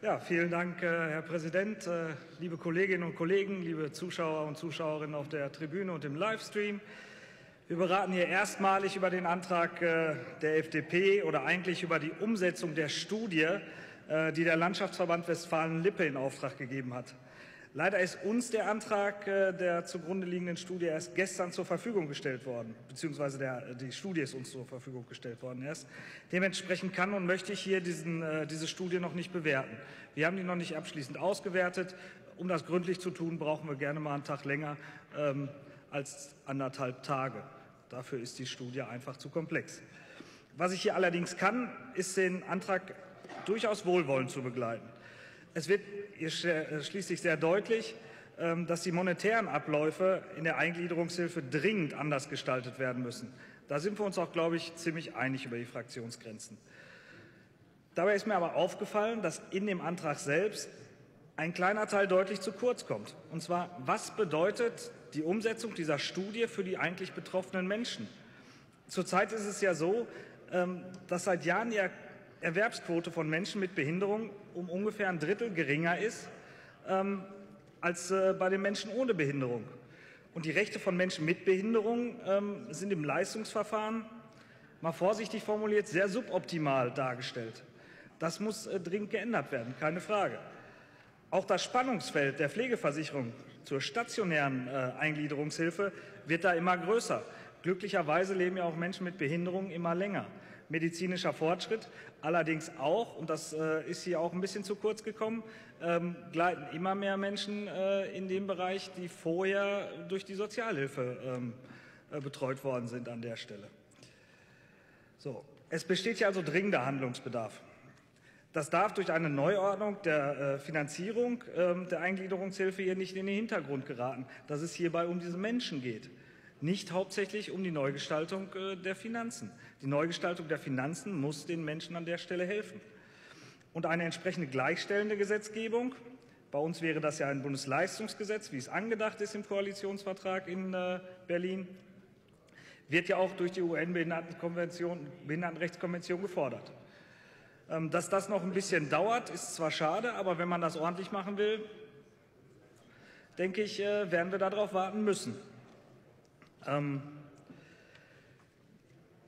Ja, vielen Dank, äh, Herr Präsident, äh, liebe Kolleginnen und Kollegen, liebe Zuschauer und Zuschauerinnen auf der Tribüne und im Livestream. Wir beraten hier erstmalig über den Antrag äh, der FDP oder eigentlich über die Umsetzung der Studie, die der Landschaftsverband Westfalen-Lippe in Auftrag gegeben hat. Leider ist uns der Antrag der zugrunde liegenden Studie erst gestern zur Verfügung gestellt worden, beziehungsweise der, die Studie ist uns zur Verfügung gestellt worden erst. Dementsprechend kann und möchte ich hier diesen, diese Studie noch nicht bewerten. Wir haben die noch nicht abschließend ausgewertet. Um das gründlich zu tun, brauchen wir gerne mal einen Tag länger ähm, als anderthalb Tage. Dafür ist die Studie einfach zu komplex. Was ich hier allerdings kann, ist den Antrag durchaus wohlwollend zu begleiten. Es wird hier äh, schließlich sehr deutlich, ähm, dass die monetären Abläufe in der Eingliederungshilfe dringend anders gestaltet werden müssen. Da sind wir uns auch, glaube ich, ziemlich einig über die Fraktionsgrenzen. Dabei ist mir aber aufgefallen, dass in dem Antrag selbst ein kleiner Teil deutlich zu kurz kommt. Und zwar, was bedeutet die Umsetzung dieser Studie für die eigentlich betroffenen Menschen. Zurzeit ist es ja so, ähm, dass seit Jahren die Erwerbsquote von Menschen mit Behinderung um ungefähr ein Drittel geringer ist ähm, als äh, bei den Menschen ohne Behinderung. Und die Rechte von Menschen mit Behinderung ähm, sind im Leistungsverfahren, mal vorsichtig formuliert, sehr suboptimal dargestellt. Das muss äh, dringend geändert werden, keine Frage. Auch das Spannungsfeld der Pflegeversicherung zur stationären äh, Eingliederungshilfe wird da immer größer. Glücklicherweise leben ja auch Menschen mit Behinderungen immer länger. Medizinischer Fortschritt, allerdings auch, und das äh, ist hier auch ein bisschen zu kurz gekommen, ähm, gleiten immer mehr Menschen äh, in dem Bereich, die vorher durch die Sozialhilfe ähm, äh, betreut worden sind an der Stelle. So, es besteht hier also dringender Handlungsbedarf. Das darf durch eine Neuordnung der äh, Finanzierung ähm, der Eingliederungshilfe hier nicht in den Hintergrund geraten, dass es hierbei um diese Menschen geht. Nicht hauptsächlich um die Neugestaltung äh, der Finanzen. Die Neugestaltung der Finanzen muss den Menschen an der Stelle helfen. Und eine entsprechende gleichstellende Gesetzgebung, bei uns wäre das ja ein Bundesleistungsgesetz, wie es angedacht ist im Koalitionsvertrag in äh, Berlin, wird ja auch durch die UN-Behindertenrechtskonvention gefordert. Ähm, dass das noch ein bisschen dauert, ist zwar schade, aber wenn man das ordentlich machen will, denke ich, äh, werden wir darauf warten müssen. Ähm,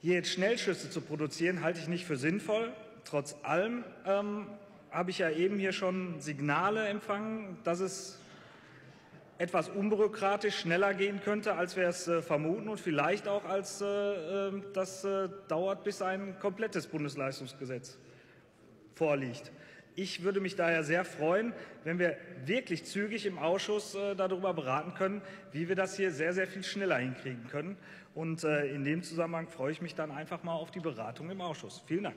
hier jetzt Schnellschüsse zu produzieren, halte ich nicht für sinnvoll. Trotz allem ähm, habe ich ja eben hier schon Signale empfangen, dass es etwas unbürokratisch schneller gehen könnte, als wir es äh, vermuten und vielleicht auch als äh, äh das dauert, bis ein komplettes Bundesleistungsgesetz vorliegt. Ich würde mich daher sehr freuen, wenn wir wirklich zügig im Ausschuss äh, darüber beraten können, wie wir das hier sehr, sehr viel schneller hinkriegen können. Und äh, in dem Zusammenhang freue ich mich dann einfach mal auf die Beratung im Ausschuss. Vielen Dank.